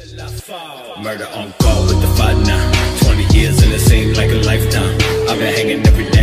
Murder on call with the fight now. 20 years and it seemed like a lifetime. I've been hanging every day